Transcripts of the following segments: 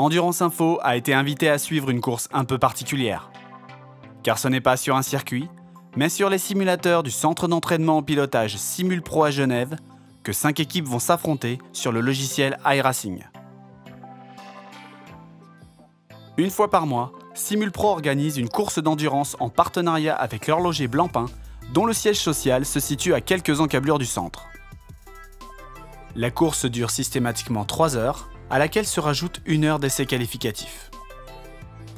Endurance Info a été invité à suivre une course un peu particulière. Car ce n'est pas sur un circuit, mais sur les simulateurs du centre d'entraînement en pilotage SimulPro à Genève que cinq équipes vont s'affronter sur le logiciel iRacing. Une fois par mois, SimulPro organise une course d'endurance en partenariat avec l'horloger Blancpain, dont le siège social se situe à quelques encablures du centre. La course dure systématiquement 3 heures, à laquelle se rajoute une heure d'essai qualificatif.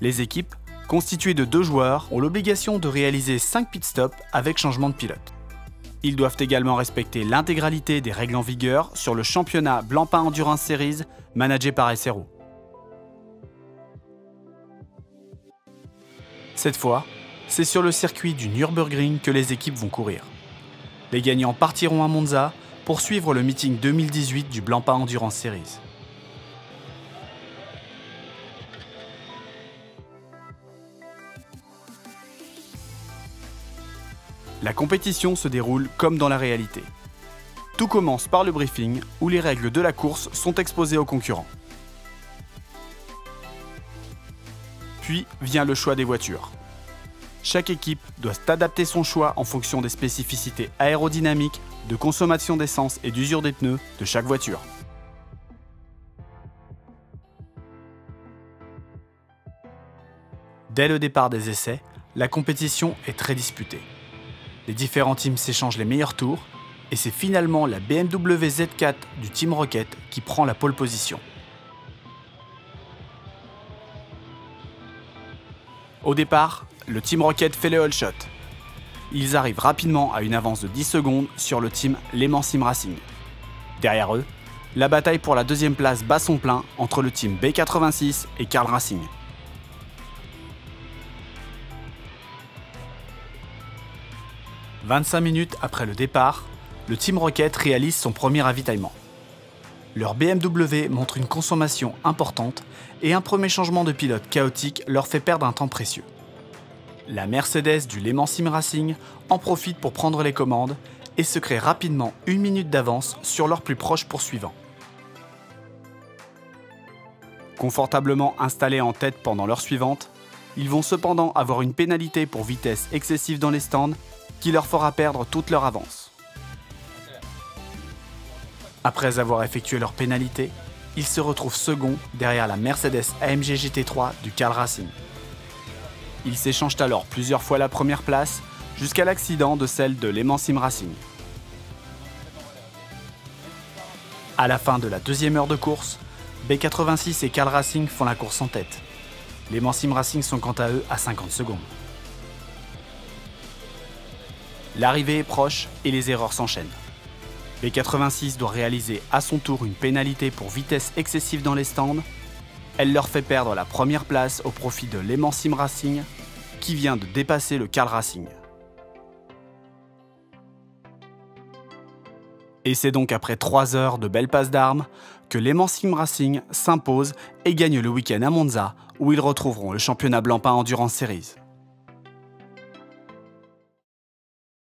Les équipes, constituées de deux joueurs, ont l'obligation de réaliser 5 pit stops avec changement de pilote. Ils doivent également respecter l'intégralité des règles en vigueur sur le championnat Blancpain Endurance Series managé par SRO. Cette fois, c'est sur le circuit du Nürburgring que les équipes vont courir. Les gagnants partiront à Monza pour suivre le meeting 2018 du Blancpain Endurance Series. La compétition se déroule comme dans la réalité. Tout commence par le briefing où les règles de la course sont exposées aux concurrents. Puis vient le choix des voitures. Chaque équipe doit adapter son choix en fonction des spécificités aérodynamiques, de consommation d'essence et d'usure des pneus de chaque voiture. Dès le départ des essais, la compétition est très disputée. Les différents teams s'échangent les meilleurs tours et c'est finalement la BMW Z4 du Team Rocket qui prend la pole position. Au départ, le Team Rocket fait le all shot. Ils arrivent rapidement à une avance de 10 secondes sur le team Sim Racing. Derrière eux, la bataille pour la deuxième place bat son plein entre le team B86 et Karl Racing. 25 minutes après le départ, le Team Rocket réalise son premier ravitaillement. Leur BMW montre une consommation importante et un premier changement de pilote chaotique leur fait perdre un temps précieux. La Mercedes du Le Mans Sim Racing en profite pour prendre les commandes et se crée rapidement une minute d'avance sur leur plus proche poursuivant. Confortablement installés en tête pendant l'heure suivante, ils vont cependant avoir une pénalité pour vitesse excessive dans les stands qui leur fera perdre toute leur avance. Après avoir effectué leur pénalité, ils se retrouvent second derrière la Mercedes AMG GT3 du Carl Racing. Ils s'échangent alors plusieurs fois la première place jusqu'à l'accident de celle de Le Sim Racing. À la fin de la deuxième heure de course, B86 et Carl Racing font la course en tête. Les Racing sont quant à eux à 50 secondes. L'arrivée est proche et les erreurs s'enchaînent. B86 doit réaliser à son tour une pénalité pour vitesse excessive dans les stands. Elle leur fait perdre la première place au profit de Sim Racing, qui vient de dépasser le Carl Racing. Et c'est donc après 3 heures de belles passes d'armes que Sim Racing s'impose et gagne le week-end à Monza, où ils retrouveront le championnat Blancpain Endurance Series.